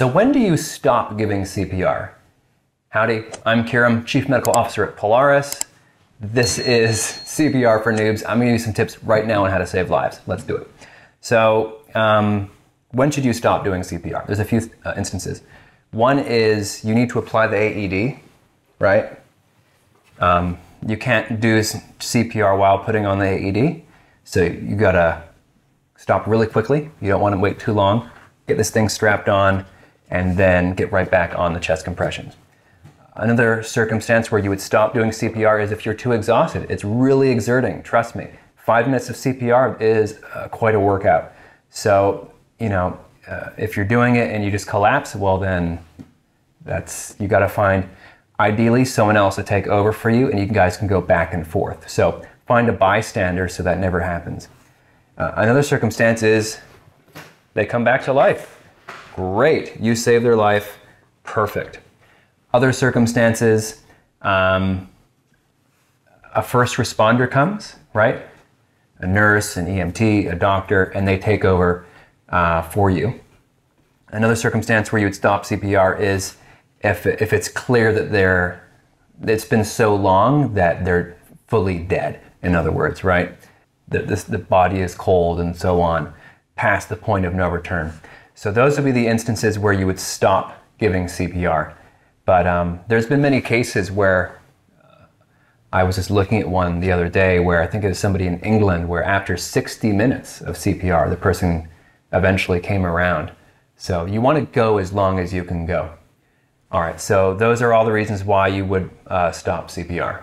So when do you stop giving CPR? Howdy, I'm Kieram, Chief Medical Officer at Polaris. This is CPR for noobs. I'm gonna give you some tips right now on how to save lives. Let's do it. So, um, when should you stop doing CPR? There's a few uh, instances. One is you need to apply the AED, right? Um, you can't do CPR while putting on the AED, so you gotta stop really quickly. You don't want to wait too long. Get this thing strapped on, and then get right back on the chest compressions. Another circumstance where you would stop doing CPR is if you're too exhausted. It's really exerting, trust me. Five minutes of CPR is uh, quite a workout. So, you know, uh, if you're doing it and you just collapse, well, then that's, you got to find ideally someone else to take over for you and you guys can go back and forth. So find a bystander so that never happens. Uh, another circumstance is they come back to life. Great, you saved their life, perfect. Other circumstances, um, a first responder comes, right? A nurse, an EMT, a doctor, and they take over uh, for you. Another circumstance where you would stop CPR is if, if it's clear that they're, it's been so long that they're fully dead, in other words, right? The, this, the body is cold and so on, past the point of no return. So those would be the instances where you would stop giving CPR. But um, there's been many cases where uh, I was just looking at one the other day where I think it was somebody in England where after 60 minutes of CPR, the person eventually came around. So you want to go as long as you can go. All right, so those are all the reasons why you would uh, stop CPR.